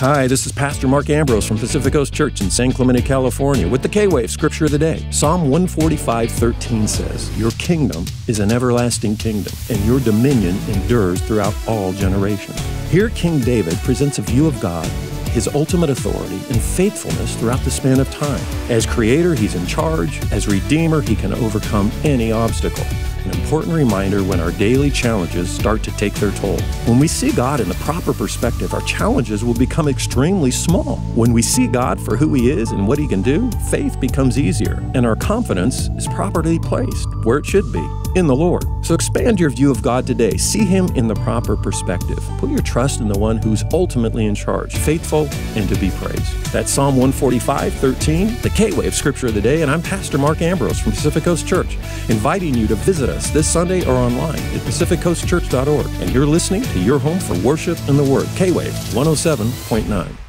Hi, this is Pastor Mark Ambrose from Pacific Coast Church in San Clemente, California, with the K Wave Scripture of the Day. Psalm 145 13 says, Your kingdom is an everlasting kingdom, and your dominion endures throughout all generations. Here, King David presents a view of God his ultimate authority and faithfulness throughout the span of time. As creator, he's in charge. As redeemer, he can overcome any obstacle. An important reminder when our daily challenges start to take their toll. When we see God in the proper perspective, our challenges will become extremely small. When we see God for who He is and what He can do, faith becomes easier, and our confidence is properly placed where it should be in the Lord. So expand your view of God today. See Him in the proper perspective. Put your trust in the one who's ultimately in charge, faithful and to be praised. That's Psalm 145, 13, the K Wave Scripture of the Day, and I'm Pastor Mark Ambrose from Pacific Coast Church, inviting you to visit us this Sunday or online at pacificcoastchurch.org. And you're listening to your home for worship and the Word, K Wave 107.9.